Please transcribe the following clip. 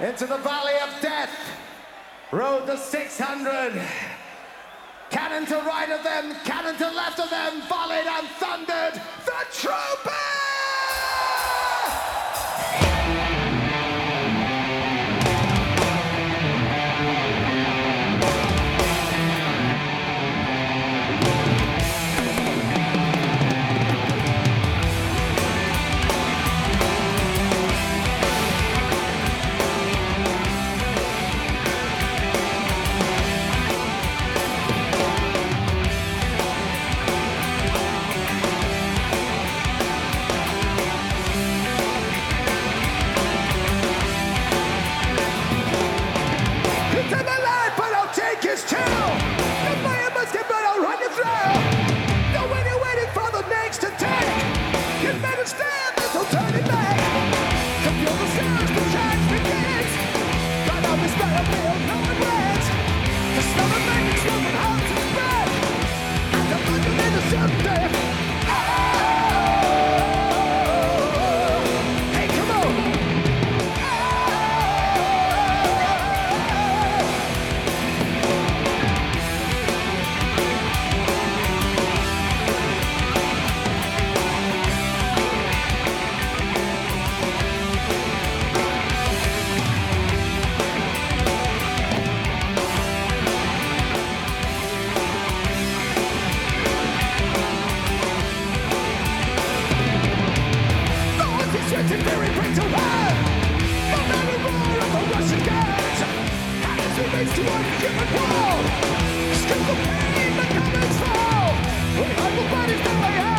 into the valley of death, rode the 600. Cannon to right of them, cannon to left of them, volleyed and thundered the trooper! Strip the pain, make your face fall. We the bodies that we.